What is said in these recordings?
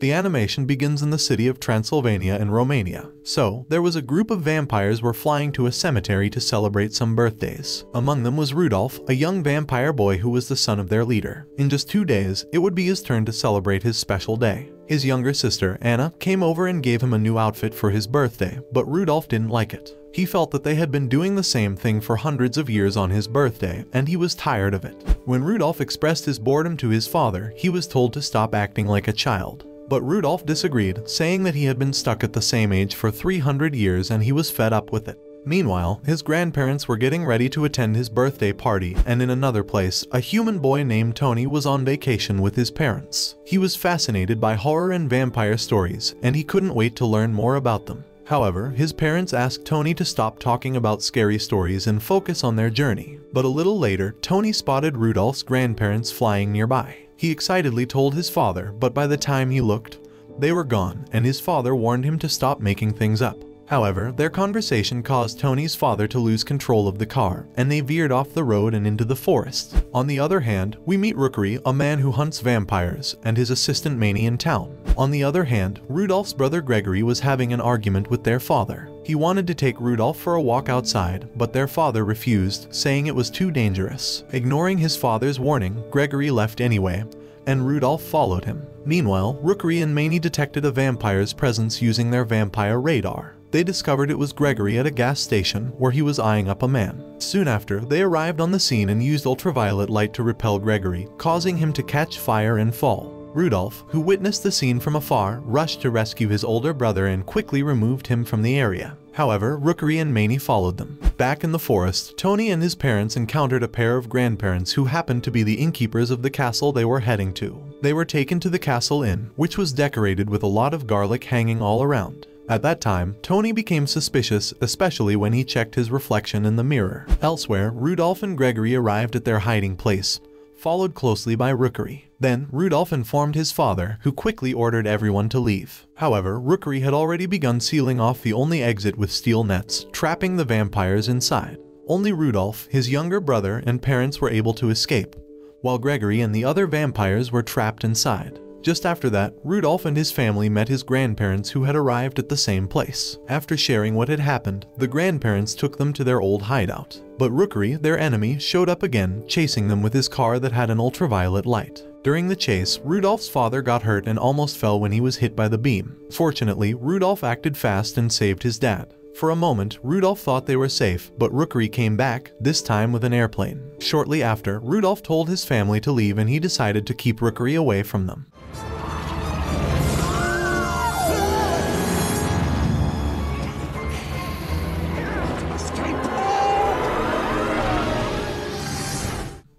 The animation begins in the city of Transylvania in Romania. So, there was a group of vampires were flying to a cemetery to celebrate some birthdays. Among them was Rudolph, a young vampire boy who was the son of their leader. In just two days, it would be his turn to celebrate his special day. His younger sister, Anna, came over and gave him a new outfit for his birthday, but Rudolph didn't like it. He felt that they had been doing the same thing for hundreds of years on his birthday, and he was tired of it. When Rudolph expressed his boredom to his father, he was told to stop acting like a child. But Rudolph disagreed, saying that he had been stuck at the same age for 300 years and he was fed up with it. Meanwhile, his grandparents were getting ready to attend his birthday party, and in another place, a human boy named Tony was on vacation with his parents. He was fascinated by horror and vampire stories, and he couldn't wait to learn more about them. However, his parents asked Tony to stop talking about scary stories and focus on their journey. But a little later, Tony spotted Rudolph's grandparents flying nearby. He excitedly told his father, but by the time he looked, they were gone, and his father warned him to stop making things up. However, their conversation caused Tony's father to lose control of the car, and they veered off the road and into the forest. On the other hand, we meet Rookery, a man who hunts vampires, and his assistant Manny in town. On the other hand, Rudolph's brother Gregory was having an argument with their father. He wanted to take Rudolph for a walk outside, but their father refused, saying it was too dangerous. Ignoring his father's warning, Gregory left anyway, and Rudolph followed him. Meanwhile, Rookery and Manny detected a vampire's presence using their vampire radar they discovered it was Gregory at a gas station where he was eyeing up a man. Soon after, they arrived on the scene and used ultraviolet light to repel Gregory, causing him to catch fire and fall. Rudolph, who witnessed the scene from afar, rushed to rescue his older brother and quickly removed him from the area. However, Rookery and Manny followed them. Back in the forest, Tony and his parents encountered a pair of grandparents who happened to be the innkeepers of the castle they were heading to. They were taken to the castle inn, which was decorated with a lot of garlic hanging all around. At that time, Tony became suspicious, especially when he checked his reflection in the mirror. Elsewhere, Rudolph and Gregory arrived at their hiding place, followed closely by Rookery. Then, Rudolph informed his father, who quickly ordered everyone to leave. However, Rookery had already begun sealing off the only exit with steel nets, trapping the vampires inside. Only Rudolph, his younger brother, and parents were able to escape, while Gregory and the other vampires were trapped inside. Just after that, Rudolph and his family met his grandparents who had arrived at the same place. After sharing what had happened, the grandparents took them to their old hideout. But Rookery, their enemy, showed up again, chasing them with his car that had an ultraviolet light. During the chase, Rudolph's father got hurt and almost fell when he was hit by the beam. Fortunately, Rudolph acted fast and saved his dad. For a moment, Rudolph thought they were safe, but Rookery came back, this time with an airplane. Shortly after, Rudolph told his family to leave and he decided to keep Rookery away from them.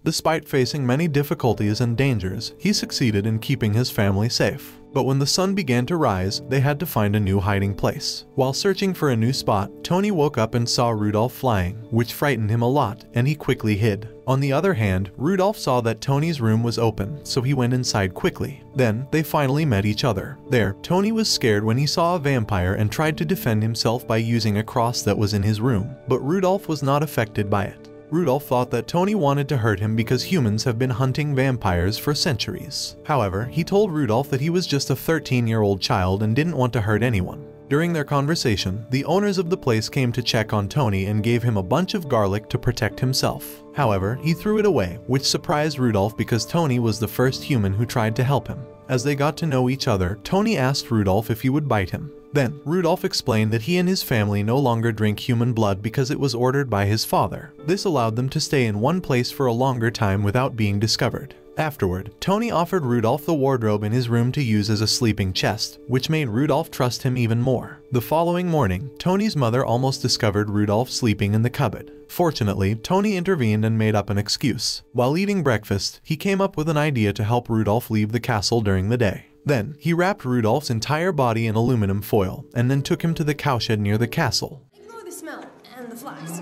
Despite facing many difficulties and dangers, he succeeded in keeping his family safe. But when the sun began to rise, they had to find a new hiding place. While searching for a new spot, Tony woke up and saw Rudolph flying, which frightened him a lot, and he quickly hid. On the other hand, Rudolph saw that Tony's room was open, so he went inside quickly. Then, they finally met each other. There, Tony was scared when he saw a vampire and tried to defend himself by using a cross that was in his room, but Rudolph was not affected by it. Rudolph thought that Tony wanted to hurt him because humans have been hunting vampires for centuries. However, he told Rudolph that he was just a 13-year-old child and didn't want to hurt anyone. During their conversation, the owners of the place came to check on Tony and gave him a bunch of garlic to protect himself. However, he threw it away, which surprised Rudolph because Tony was the first human who tried to help him. As they got to know each other, Tony asked Rudolph if he would bite him. Then, Rudolph explained that he and his family no longer drink human blood because it was ordered by his father. This allowed them to stay in one place for a longer time without being discovered. Afterward, Tony offered Rudolph the wardrobe in his room to use as a sleeping chest, which made Rudolph trust him even more. The following morning, Tony's mother almost discovered Rudolph sleeping in the cupboard. Fortunately, Tony intervened and made up an excuse. While eating breakfast, he came up with an idea to help Rudolph leave the castle during the day. Then, he wrapped Rudolph's entire body in aluminum foil and then took him to the cowshed near the castle. Ignore the smell and the flies.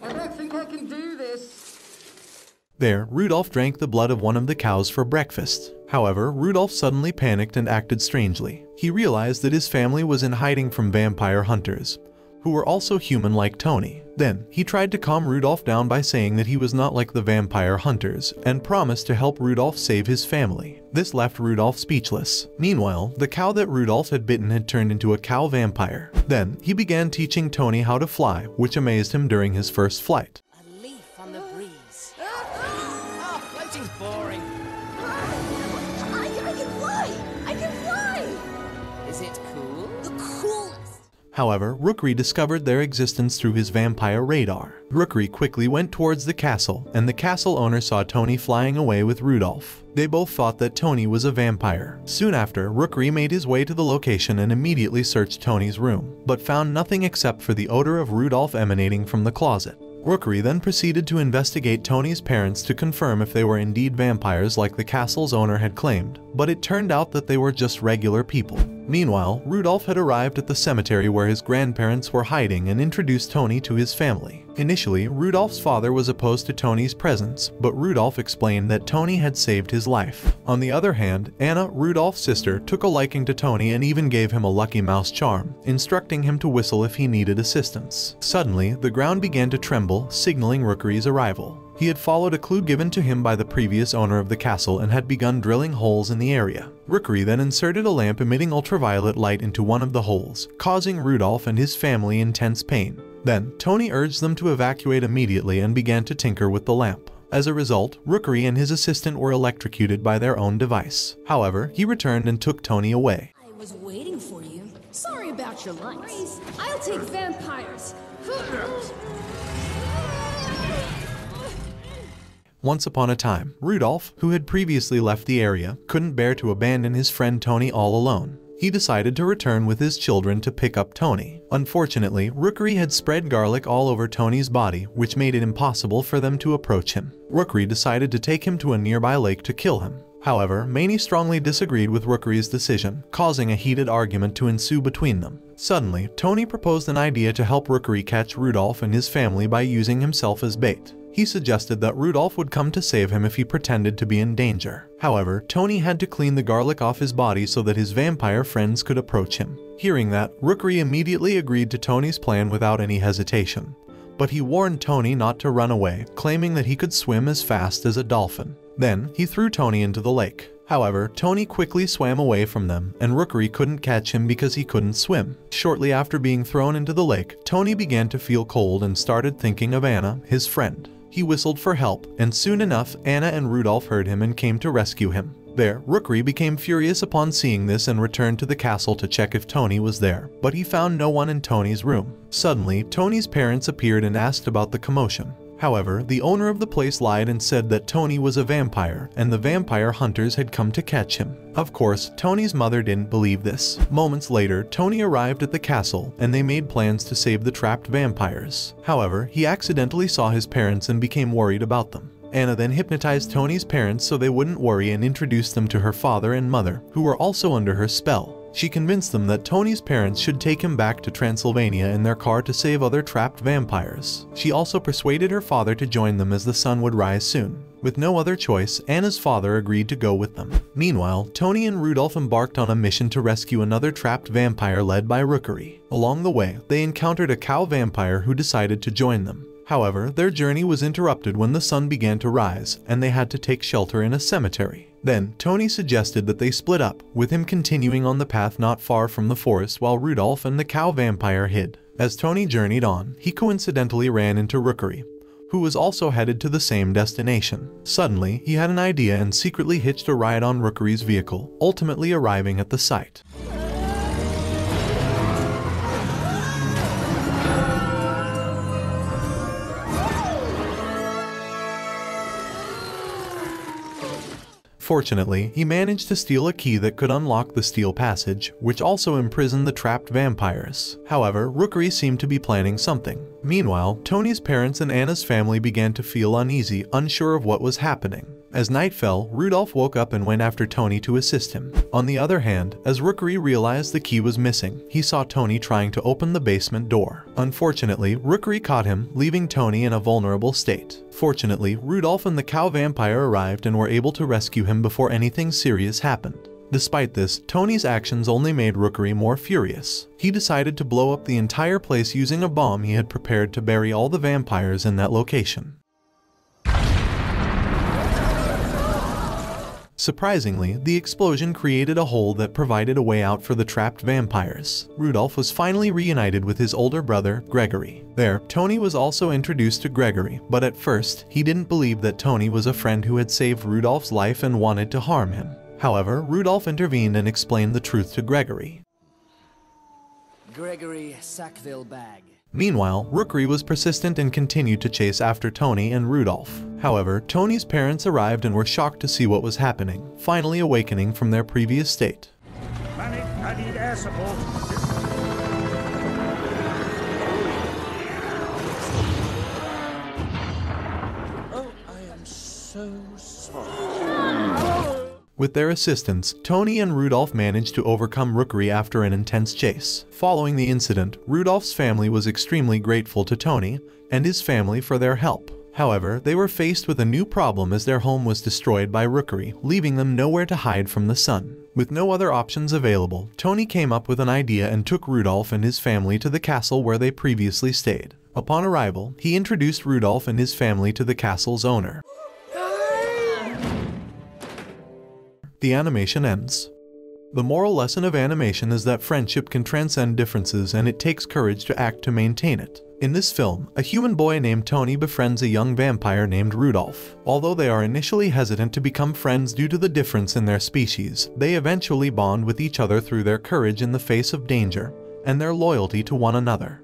I don't think I can do this. There, Rudolph drank the blood of one of the cows for breakfast. However, Rudolph suddenly panicked and acted strangely. He realized that his family was in hiding from vampire hunters, who were also human like Tony. Then, he tried to calm Rudolph down by saying that he was not like the vampire hunters, and promised to help Rudolph save his family. This left Rudolph speechless. Meanwhile, the cow that Rudolph had bitten had turned into a cow vampire. Then, he began teaching Tony how to fly, which amazed him during his first flight. However, Rookery discovered their existence through his vampire radar. Rookery quickly went towards the castle, and the castle owner saw Tony flying away with Rudolph. They both thought that Tony was a vampire. Soon after, Rookery made his way to the location and immediately searched Tony's room, but found nothing except for the odor of Rudolph emanating from the closet. Rookery then proceeded to investigate Tony's parents to confirm if they were indeed vampires like the castle's owner had claimed, but it turned out that they were just regular people. Meanwhile, Rudolph had arrived at the cemetery where his grandparents were hiding and introduced Tony to his family. Initially, Rudolph's father was opposed to Tony's presence, but Rudolph explained that Tony had saved his life. On the other hand, Anna, Rudolph's sister, took a liking to Tony and even gave him a lucky mouse charm, instructing him to whistle if he needed assistance. Suddenly, the ground began to tremble, signaling Rookery's arrival. He had followed a clue given to him by the previous owner of the castle and had begun drilling holes in the area. Rookery then inserted a lamp emitting ultraviolet light into one of the holes, causing Rudolph and his family intense pain. Then, Tony urged them to evacuate immediately and began to tinker with the lamp. As a result, Rookery and his assistant were electrocuted by their own device. However, he returned and took Tony away. I was waiting for you. Sorry about your lights. I'll take vampires. Once upon a time, Rudolph, who had previously left the area, couldn't bear to abandon his friend Tony all alone. He decided to return with his children to pick up Tony. Unfortunately, Rookery had spread garlic all over Tony's body, which made it impossible for them to approach him. Rookery decided to take him to a nearby lake to kill him. However, Manny strongly disagreed with Rookery's decision, causing a heated argument to ensue between them. Suddenly, Tony proposed an idea to help Rookery catch Rudolph and his family by using himself as bait. He suggested that Rudolph would come to save him if he pretended to be in danger. However, Tony had to clean the garlic off his body so that his vampire friends could approach him. Hearing that, Rookery immediately agreed to Tony's plan without any hesitation. But he warned Tony not to run away, claiming that he could swim as fast as a dolphin. Then, he threw Tony into the lake. However, Tony quickly swam away from them, and Rookery couldn't catch him because he couldn't swim. Shortly after being thrown into the lake, Tony began to feel cold and started thinking of Anna, his friend. He whistled for help, and soon enough, Anna and Rudolph heard him and came to rescue him. There, Rookery became furious upon seeing this and returned to the castle to check if Tony was there, but he found no one in Tony's room. Suddenly, Tony's parents appeared and asked about the commotion. However, the owner of the place lied and said that Tony was a vampire, and the vampire hunters had come to catch him. Of course, Tony's mother didn't believe this. Moments later, Tony arrived at the castle, and they made plans to save the trapped vampires. However, he accidentally saw his parents and became worried about them. Anna then hypnotized Tony's parents so they wouldn't worry and introduced them to her father and mother, who were also under her spell. She convinced them that Tony's parents should take him back to Transylvania in their car to save other trapped vampires. She also persuaded her father to join them as the sun would rise soon. With no other choice, Anna's father agreed to go with them. Meanwhile, Tony and Rudolph embarked on a mission to rescue another trapped vampire led by Rookery. Along the way, they encountered a cow vampire who decided to join them. However, their journey was interrupted when the sun began to rise, and they had to take shelter in a cemetery. Then, Tony suggested that they split up, with him continuing on the path not far from the forest while Rudolph and the cow vampire hid. As Tony journeyed on, he coincidentally ran into Rookery, who was also headed to the same destination. Suddenly, he had an idea and secretly hitched a ride on Rookery's vehicle, ultimately arriving at the site. Fortunately, he managed to steal a key that could unlock the steel passage, which also imprisoned the trapped vampires. However, Rookery seemed to be planning something. Meanwhile, Tony's parents and Anna's family began to feel uneasy, unsure of what was happening. As night fell, Rudolph woke up and went after Tony to assist him. On the other hand, as Rookery realized the key was missing, he saw Tony trying to open the basement door. Unfortunately, Rookery caught him, leaving Tony in a vulnerable state. Fortunately, Rudolph and the cow vampire arrived and were able to rescue him before anything serious happened. Despite this, Tony's actions only made Rookery more furious. He decided to blow up the entire place using a bomb he had prepared to bury all the vampires in that location. Surprisingly, the explosion created a hole that provided a way out for the trapped vampires. Rudolph was finally reunited with his older brother, Gregory. There, Tony was also introduced to Gregory, but at first, he didn't believe that Tony was a friend who had saved Rudolph's life and wanted to harm him. However, Rudolph intervened and explained the truth to Gregory. Gregory Sackville-Bagg. Meanwhile, Rookery was persistent and continued to chase after Tony and Rudolph. However, Tony's parents arrived and were shocked to see what was happening, finally awakening from their previous state. Panic, I need air support. Oh, I am so sorry. With their assistance, Tony and Rudolph managed to overcome Rookery after an intense chase. Following the incident, Rudolph's family was extremely grateful to Tony and his family for their help. However, they were faced with a new problem as their home was destroyed by Rookery, leaving them nowhere to hide from the sun. With no other options available, Tony came up with an idea and took Rudolph and his family to the castle where they previously stayed. Upon arrival, he introduced Rudolph and his family to the castle's owner. The animation ends. The moral lesson of animation is that friendship can transcend differences and it takes courage to act to maintain it. In this film, a human boy named Tony befriends a young vampire named Rudolph. Although they are initially hesitant to become friends due to the difference in their species, they eventually bond with each other through their courage in the face of danger and their loyalty to one another.